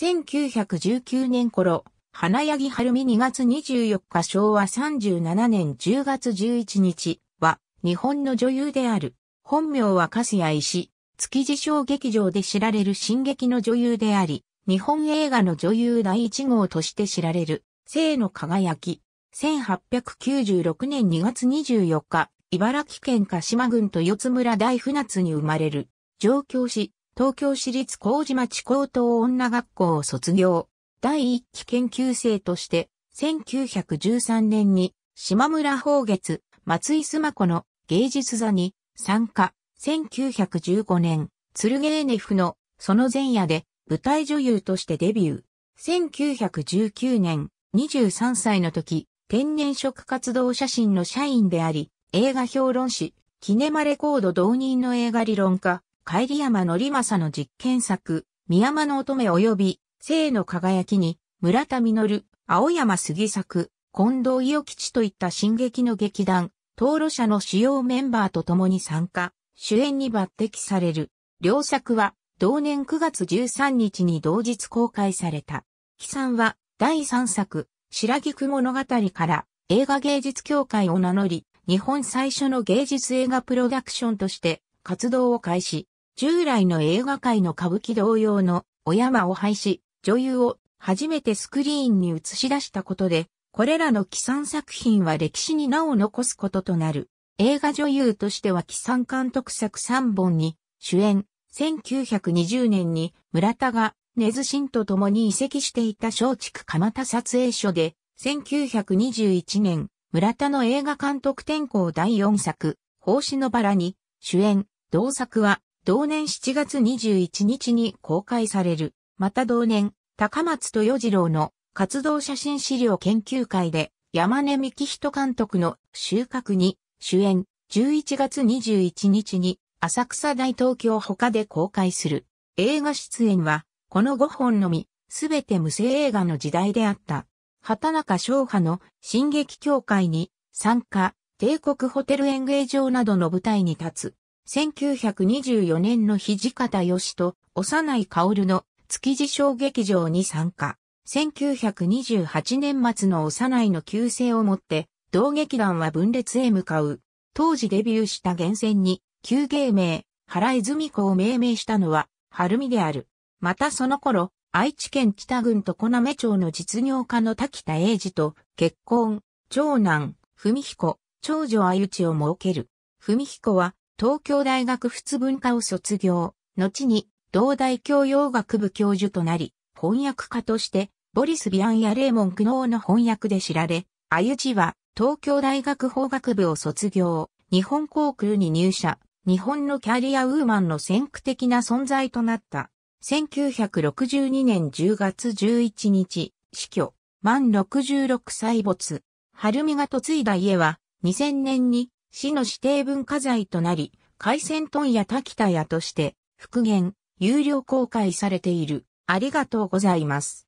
1919年頃、花柳春美2月24日昭和37年10月11日は日本の女優である。本名は粕谷石。築地小劇場で知られる進撃の女優であり、日本映画の女優第一号として知られる、生の輝き。1896年2月24日、茨城県鹿島郡と四つ村大船津に生まれる。上京し、東京市立麹町高等女学校を卒業。第一期研究生として、1913年に島村宝月、松井須磨子の芸術座に参加。1915年、鶴芸ネフのその前夜で舞台女優としてデビュー。1919年、23歳の時、天然色活動写真の社員であり、映画評論誌、キネマレコード同人の映画理論家、帰り山則正の実験作、宮山の乙女及び、生の輝きに、村田実、青山杉作、近藤伊予吉といった進撃の劇団、登録者の主要メンバーと共に参加、主演に抜擢される。両作は、同年9月13日に同日公開された。悲惨は、第3作、白菊物語から映画芸術協会を名乗り、日本最初の芸術映画プロダクションとして活動を開始。従来の映画界の歌舞伎同様のお山を廃し、女優を初めてスクリーンに映し出したことで、これらの既産作品は歴史に名を残すこととなる。映画女優としては既産監督作3本に主演、1920年に村田が根津新と共に移籍していた松竹蒲田撮影所で、1921年、村田の映画監督転校第4作、奉仕のバラに主演、同作は同年7月21日に公開される。また同年、高松豊次郎の活動写真資料研究会で山根幹人監督の収穫に主演11月21日に浅草大東京他で公開する。映画出演はこの5本のみ、すべて無声映画の時代であった。畑中昌派の進撃協会に参加、帝国ホテル演芸場などの舞台に立つ。1924年の土方義と幼い薫の築地小劇場に参加。1928年末の幼いの旧姓をもって、同劇団は分裂へ向かう。当時デビューした源泉に、旧芸名、原泉子を命名したのは、春美である。またその頃、愛知県北郡と小滑町の実業家の滝田英二と結婚、長男、文彦、長女あゆちを設ける。文彦は東京大学仏文科を卒業。後に、同大教養学部教授となり、翻訳家として、ボリス・ビアンやレーモン・クノーの翻訳で知られ、あゆちは、東京大学法学部を卒業、日本航空に入社、日本のキャリアウーマンの先駆的な存在となった。1962年10月11日、死去、満66歳没。春美が嫁いだ家は、2000年に市の指定文化財となり、海鮮問屋滝田屋として復元、有料公開されている。ありがとうございます。